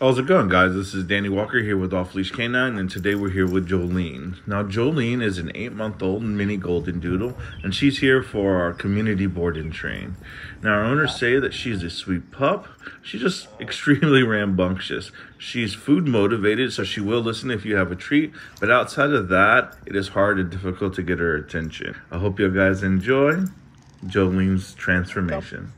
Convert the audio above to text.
How's it going, guys? This is Danny Walker here with Off Leash Canine, and today we're here with Jolene. Now, Jolene is an eight month old mini golden doodle, and she's here for our community board and train. Now, our owners say that she's a sweet pup. She's just extremely rambunctious. She's food motivated, so she will listen if you have a treat, but outside of that, it is hard and difficult to get her attention. I hope you guys enjoy Jolene's transformation.